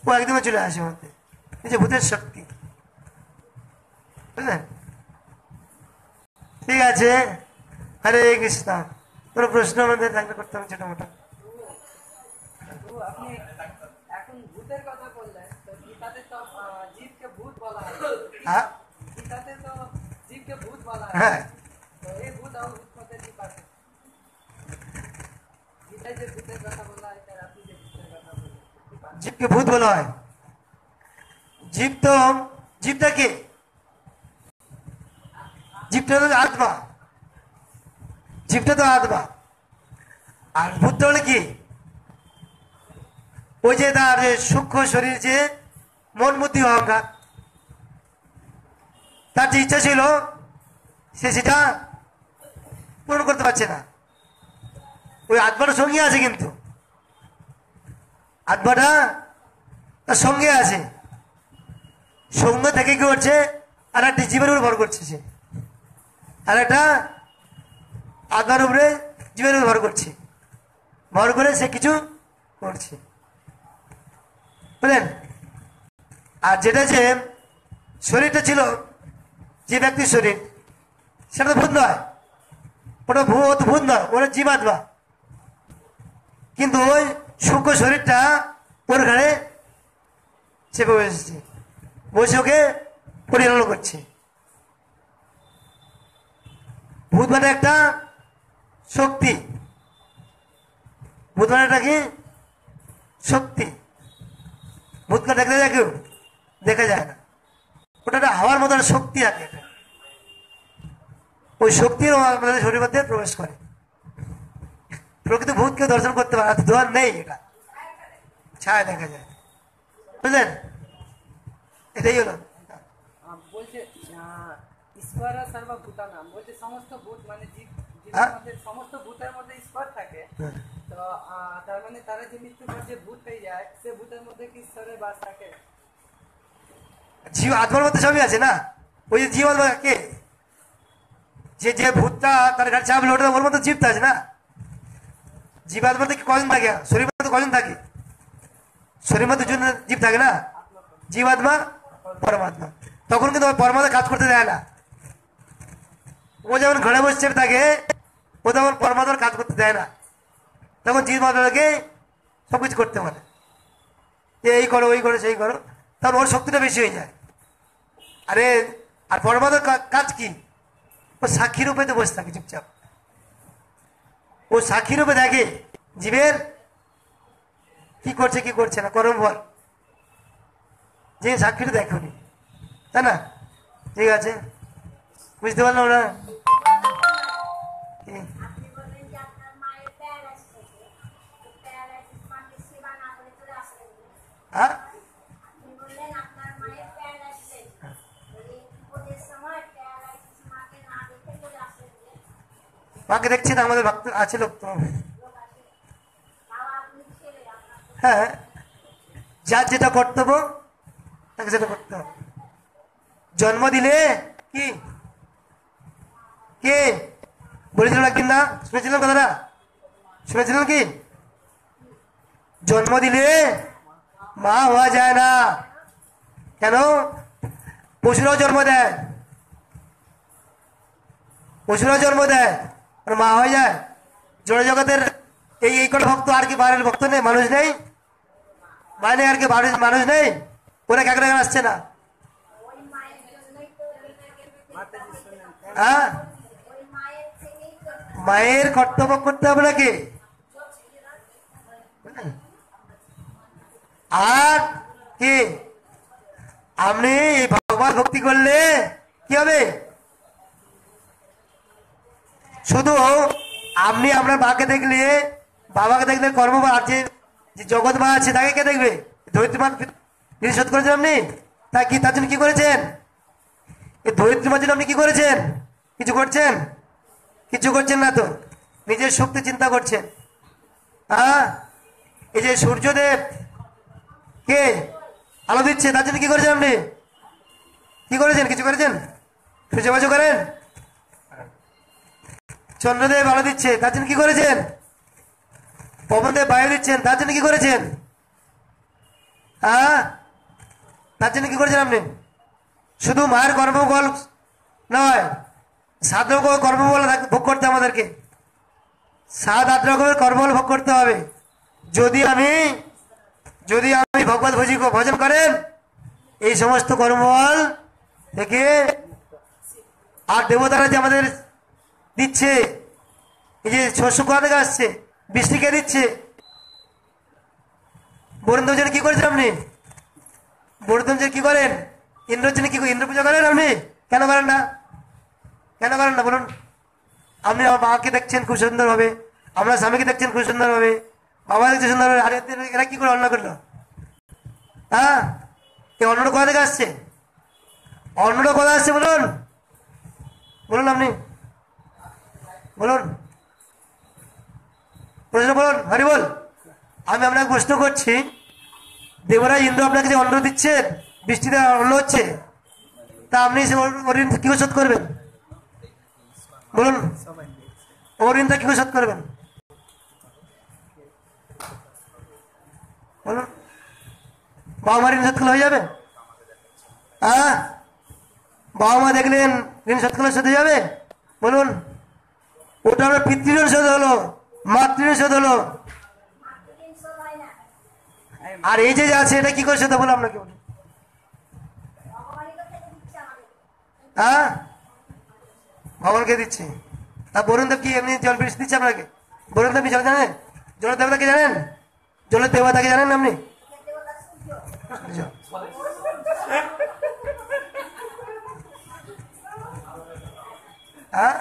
ও একদমে চলে আসে মধ্যে এই যে ভূতের শক্তি। বুঝলেন? ঠিক আছে। হরে কৃষ্ণ। কোনো প্রশ্ন আমাদের থাকলে করতে হবে ছোট মোটো হয় হয় তার আপনি যে ভূতের কথা বললেন কি পার্থক্য? জীবকে ভূত বলা হয়। জীব তো জীবটা কে জীবটা তো আত্মা। জীবটা তো আত্মা। আর ভূতটা হলে কি? ওই যে তার সূক্ষ্ম শরীর যে মন বুদ্ধি অহংকার। তার যে ইচ্ছা ছিল, সে সেটা পূরণ করতে পারছে না। ওই আত্মার সঙ্গে আছে কিন্তু। আত্মাটা তার সঙ্গে আছে। সঙ্গে থেকে কি করছে? আর একটা জীবের উপর ভর করছে সে। আর একটা আত্মার উপরে জীবের উপর ভর করছে। ভর করে সে কিছু করছে। বুঝলেন? আর যেটা যে শরীরটা ছিল, যে ব্যক্তির শরীর, সেটা তো ভূত নয়। ওটা ভূত ভূত নয়, ওটা জীবাত্মা। কিন্তু ওই সূক্ষ্ম শরীরটা ওর ঘাড়ে চেপে বসেছে। বসে ওকে পরিচালনা করছে। ভূত মানে একটা শক্তি। ভূত মানে একটা কি? শক্তি। ভূতকে দেখতে যায় কেউ? দেখা যায় না। ওটা একটা হাওয়ার মতো শক্তি আছে। ওই শক্তির আমাদের শরীর মধ্যে প্রবেশ করে। প্রকৃত ভূতকে দর্শন করতে পারে নেই এটা। ছায়া দেখা যায়। বুঝলেন? এটাই হলো। বলছে আহ, সর্বভূতানাম বলছে সমস্ত ভূত মানে জীব হ্যাঁ? মধ্যে সমস্ত ভূতের মধ্যে ঈশ্বর থাকে। হ্যাঁ। তো তার মানে তারা যে মৃত্যুর পর যে ভূত হয়ে যায় সে ভূতের মধ্যে কি ঈশ্বরের বাস থাকে? জীব আত্মার মধ্যে সবই আছে না? ওই যে জীব আত্মা কে? যে যে ভূতটা তার ঘাট চাপলে ওটা ওর মধ্যে জীবটা আছে না? জীব আত্মার মধ্যে কি কজন থাকে? শরীর মধ্যে কজন থাকে? শরীর মধ্যে জীব থাকে না? জীবাত্মা, পরমাত্মা। তখন কিন্তু পরমাত্মা কাজ করতে দেয় না। ও যেমন ঘরে বসে থাকে, ও তেমন পরমাত্মার কাজ করতে দেয় না। তখন জীবাত্মাকে সব কিছু করতে পারে এই করো, ওই করো, সেই করো। তখন ওর শক্তিটা বেশি হয়ে যায়। আরে, আর পরমাত্মার কাজ কি? ও সাক্ষী রূপে তো বসে থাকে চুপচাপ। ও সাক্ষী রূপে দেখে। জীবের? কি করছে কি করছে না? করম বল। যে সাক্ষীটা দেখুনি। তাই না? ঠিক আছে। বুঝতে পারলাম না কি? আপনি বললেন যে আপনার মায়ের প্যারালাইসিস হয়েছে প্যারালাইসিস মাকে সেবা না করে চলে আসলেন হ্যাঁ আপনি বললেন আপনার মায়ের প্যারালাইসিস হয়েছে এই বিপদের সময় প্যারালাইসিস মাকে না দেখে চলে আসলেন মাকে দেখছি না, আমাদের ভক্ত আছে লোক তো। আপনার হ্যাঁ। যার যেটা কর্তব্য, তাকে সেটা করতে হবে। জন্ম দিলে কি? কে? বলেছিলাম একদিন না? শুনেছিলাম কথাটা? শুনেছিলেন কি? জন্ম দিলে মা হওয়া যায় না। কেন? পশুরাও জন্ম দেয়। পশুরাও জন্ম দেয়। মা হয়ে যায় জড় জগতের এই এই কটা ভক্ত আর কি বাইরের ভক্ত নেই মানুষ নেই মানে আর কি মানুষ মানুষ নেই ওরা কাকড়া আসছে না হ্যাঁ মায়ের কর্তব্য করতে হবে নাকি আর কি আপনি এই ভগবান ভক্তি করলে কি হবে শুধু আপনি আপনার মাকে দেখলে, বাবাকে দেখলে কর্ম আর যে জগৎ মা আছে, তাকে কে দেখবে? ধরিত্রমান তিনি শোধ করেছেন আপনি? তা কি, তার জন্য কি করেছেন? এই জন্য আপনি কি করেছেন? কিছু করছেন? কিছু করছেন না তো? নিজের শক্তি চিন্তা করছেন। হ্যাঁ এই যে সূর্যদেব, কে? আলো দিচ্ছে, তার জন্য কি করেছেন আপনি? কি করেছেন? কিছু করেছেন? সূর্যবাজ করেন? চন্দ্রদেব আলো দিচ্ছে, তার জন্য কি করেছেন? পবনদেব বায়ু দিচ্ছেন, তার জন্য কি করেছেন? হ্যাঁ তার জন্য কি করেছেন আপনি? শুধু মায়ের কর্মফল নয় সাত রকমের কর্মফল ভোগ করতে আমাদেরকে। সাত, আট রকমের কর্মফল ভোগ করতে হবে। যদি আমি যদি আমি ভগবত ভোজি ভজন করেন, এই সমস্ত কর্মফল থেকে আর দেবতারা যে আমাদের দিচ্ছে। এই যে শস্য কোথা থেকে আসছে, বৃষ্টি কে দিচ্ছে? জন্য কি করেছেন আপনি? বরুণ কি করেন? ইন্দ্রের জন্য কি ইন্দ্র পূজা করেন আপনি? কেন করেন না? কেন করেন না, বলুন। আপনি আমার মাকে দেখছেন খুব সুন্দর ভাবে আপনার স্বামীকে দেখছেন খুব সুন্দর ভাবে বাবা দেখছে সুন্দর ভাবে আরে এরা কি করে অন্ন করল? হ্যাঁ? এই অন্নটা কোথা থেকে আসছে? অন্নটা কোথা আসছে বলুন। বলুন আপনি। বলুন। প্রশ্ন বলুন, হরি বল। আমি আপনাকে প্রশ্ন করছি, দেবরাজ ইন্দ্র আপনাকে যে অন্ন দিচ্ছেন, বৃষ্টিতে অন্ন হচ্ছে, তা আপনি সে ঋণ কি করে শোধ করবেন? বলুন ওর ঋণটা কি করে শোধ করবেন? বলুন বাবা মা ঋণ শোধ হয়ে যাবে? হ্যাঁ? বাবা মা দেখলেন ঋণ শোধ করলে শোধ হয়ে যাবে? বলুন। ওটা হলো শোধ হলো হয় না আর এই যে আছে, এটা কি করে শোধ বলে আপনাকে বলুন তো আমাদের হ্যাঁ? ভগবানকে দিচ্ছে। তা বরুণ দেব কি এমনি জল বৃষ্টি দিচ্ছে আপনাকে? বরুণ দেব জল জানেন? জলের দেবতাকে জানেন? জলের দেবতাকে জানেন আপনি। হ্যাঁ?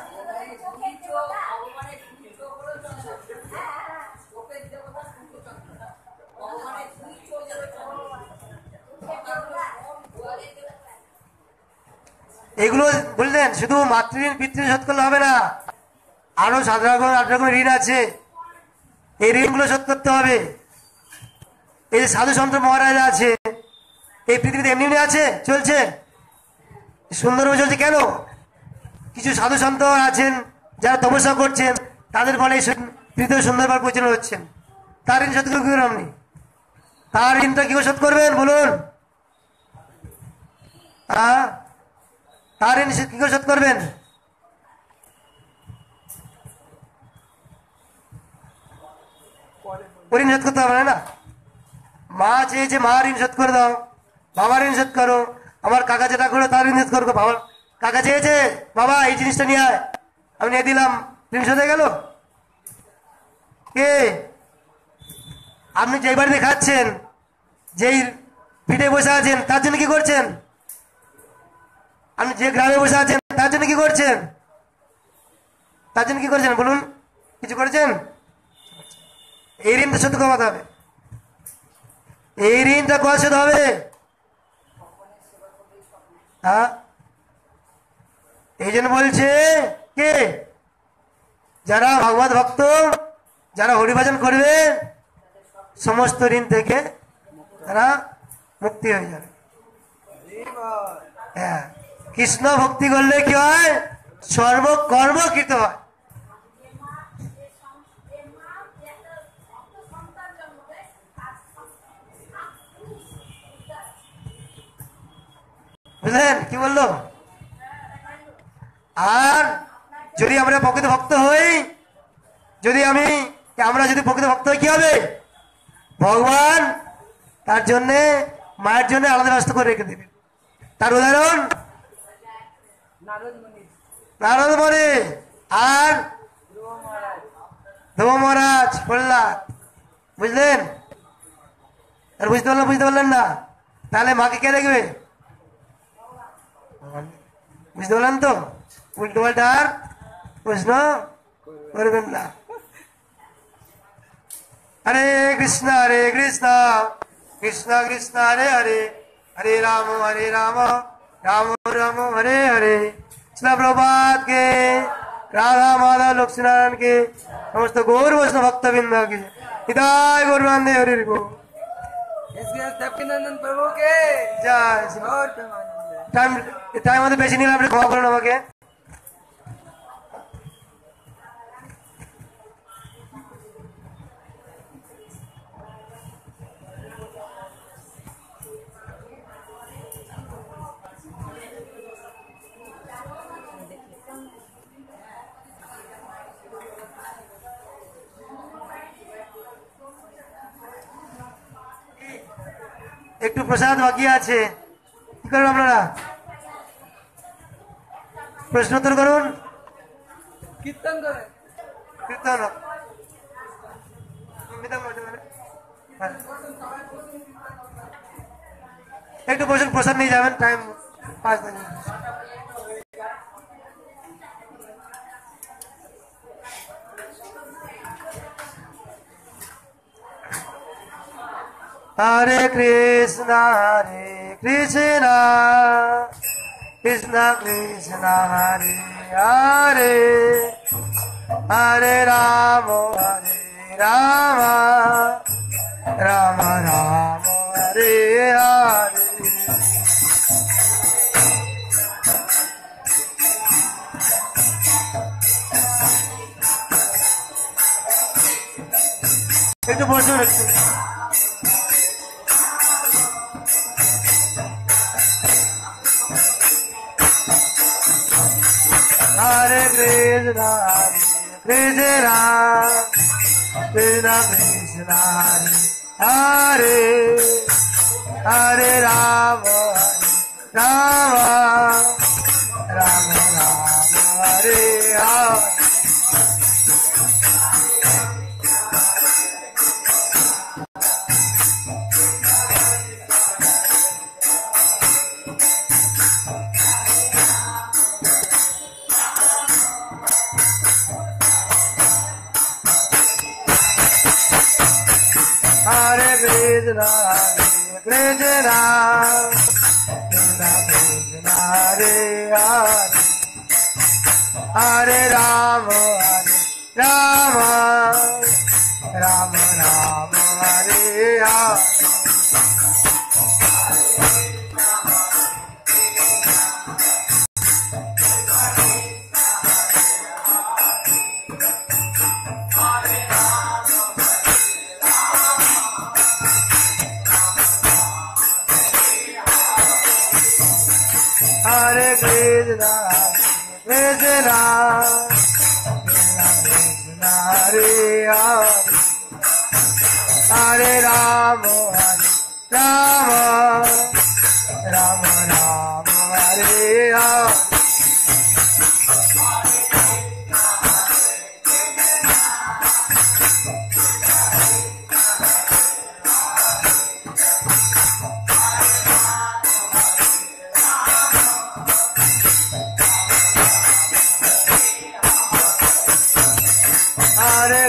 এগুলো বললেন, শুধু মাতৃঋণ পিতৃ শোধ করলে হবে না। আরও সাত রকম আট রকমের ঋণ আছে। এই ঋণগুলো শোধ করতে হবে। এই যে সাধু সন্ত মহারাজা আছে, এই পৃথিবীতে এমনি এমনি আছে, চলছে। সুন্দরভাবে চলছে কেন? কিছু সাধু সন্ত আছেন, যারা তপস্যা করছেন, তাদের ফলে পৃথিবীতে সুন্দরভাবে পরিচালনা হচ্ছেন। তার ঋণ শোধ করবেন আপনি। তার ঋণটা কি শোধ করবেন, বলুন? হ্যাঁ তার ঋণ কি করে শোধ করবেন? ঋণ শোধ করতে হবে না মা চেয়েছে মা ঋণ শোধ করে দাও বাবা ঋণ শোধ করো, আমার কাকা যেটা করো তার ঋণ শোধ করব বাবা কাকা চেয়েছে, বাবা, এই জিনিসটা নিয়ে আয়। আমি নিয়ে দিলাম ঋণ শোধ হয়ে গেল? কে? আপনি যেই বাড়িতে খাচ্ছেন, যেই পিঠে বসে আছেন, তার জন্য কি করছেন? আপনি যে গ্রামে বসে আছেন, তার জন্য কি করছেন? তার জন্য কি করছেন? বলুন, কিছু করেছেন? এই ঋণটা শোধ কমাতে হবে। এই ঋণটা কত শোধ হবে। হ্যাঁ এই জন্য বলছে কে? যারা ভগবত ভক্ত, যারা হরিভজন করবে, সমস্ত ঋণ থেকে তারা মুক্তি হয়ে যাবে। হ্যাঁ। কৃষ্ণ ভক্তি করলে কি হয়? সর্বকর্মকৃত হয়। বুঝলেন? কি বলল? আর যদি আমরা প্রকৃত ভক্ত হই, যদি আমি, আমরা যদি প্রকৃত ভক্ত হই, কি হবে? ভগবান তার জন্যে, মায়ের জন্য আলাদা ব্যবস্থা করে রেখে দেবে তার উদাহরণ নারদ মনে আর? ধ্রুব মহারাজ, প্রহ্লাদ, বুঝলেন? আর বুঝতে পারলেন বুঝতে পারলেন না? তাহলে মাকে কে দেখবে? বুঝতে পারলেন তো? উল্টো পাল্টা আর প্রশ্ন করবেন না। হরে কৃষ্ণ হরে কৃষ্ণ কৃষ্ণ কৃষ্ণ, হরে হরে হরে রাম হরে রাম রাম রাম, হরে হরে। श्रील प्रभात के राधा माधा लक्ष्मीनारायण के समस्त गौर वैष्णव भक्त बिंद के हिताय गुरुमान देव हरि को প্রভুকে জয় টাইম টাইম আমাদের বেশি নিলাম ক্ষমা করুন আমাকে একটু প্রসাদ বাকি আছে। কি করবেন আপনারা? প্রশ্নোত্তর করুন। কীর্তন করে। কীর্তন। হ্যাঁ। একটু বসুন প্রসাদ নিয়ে যাবেন টাইম পাঁচ মিনিট। Hare Krishna, Hare Krishna, Krishna Krishna, Hare Hare, Hare Rama, Hare Rama, Rama Rama, Hare Hare. একটু বসুন একটু Hare Krishna, Krishna, Krishna Krishna, Hare, Hare Rama, Rama, Rama Rama, Hare Hare. Hare Ram Hare Ram Ram Ram Hare Hare bejna bejna re aa are ram ram ram ram hare aa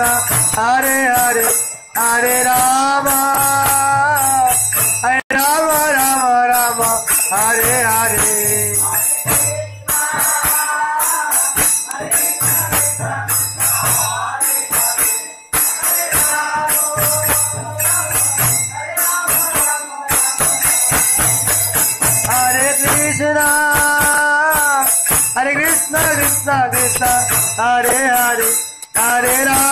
माता हरे हरे हरे रामा हरे Ram Ram Ram Hare Hare Krishna, Krishna, Krishna, Hare Hare, Hare Rama.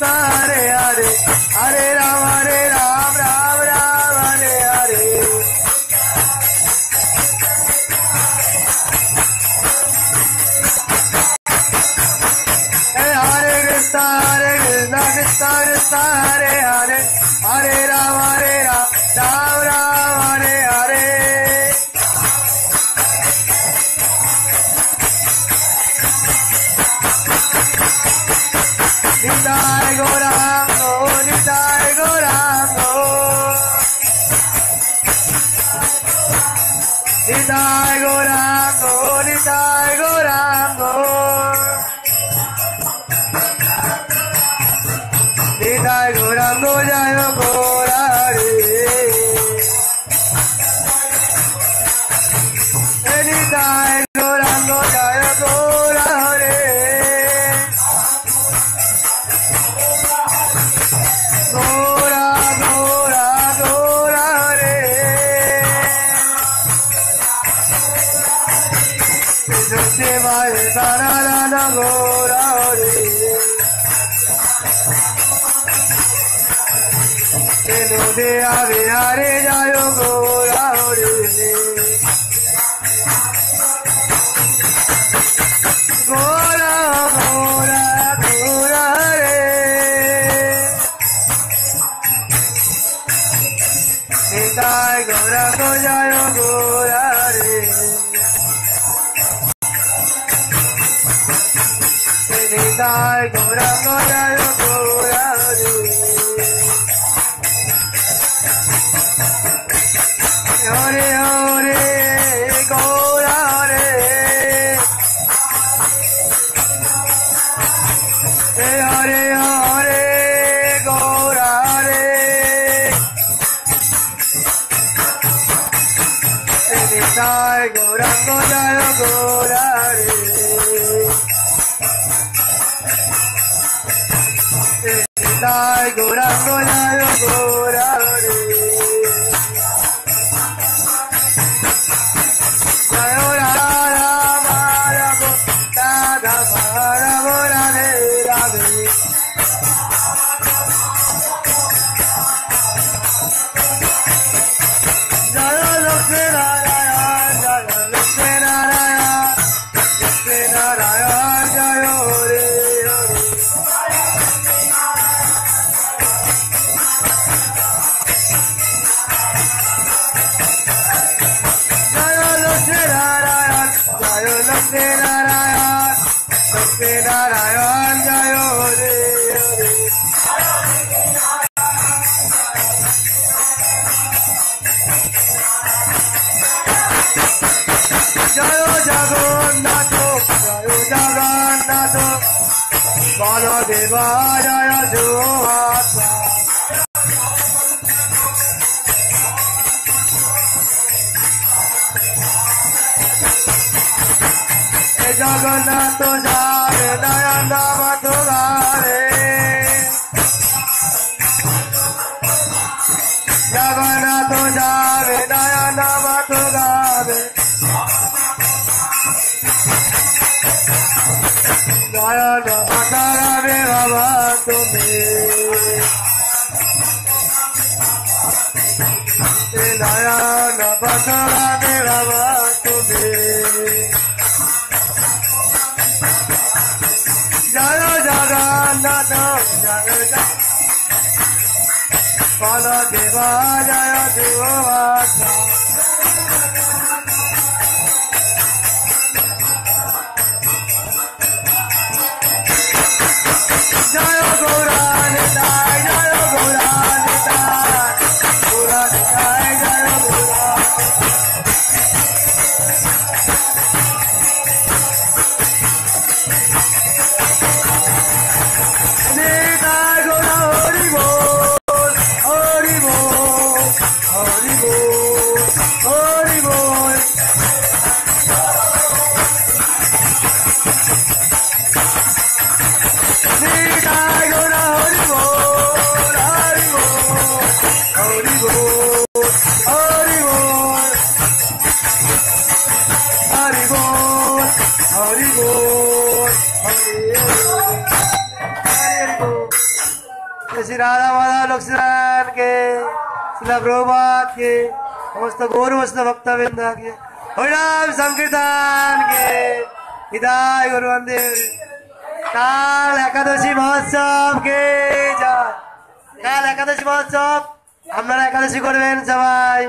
सारे हरे हरे राम हरे Ram Hare Nitai Gauranga জয় গৌরা হরে জয় বলদেব জয় সুহাসা এ জগন্নাথ যাবে নয়ন এ নয়ন মধুগারে বাবা তুমি জয় জগন্নাথ জয় জয় বল দেবা জয় দেবাসা জয় গৌরানিতাই कृष्ण प्रभुपाद के समस्त गौर वस्त भक्तवृंद के हरिनाम संकीर्तन के हिदाय गुरु मंदिर काल एकादशी महोत्सव के जय काल एकादशी महोत्सव আপনারা একাদশী করবেন সবাই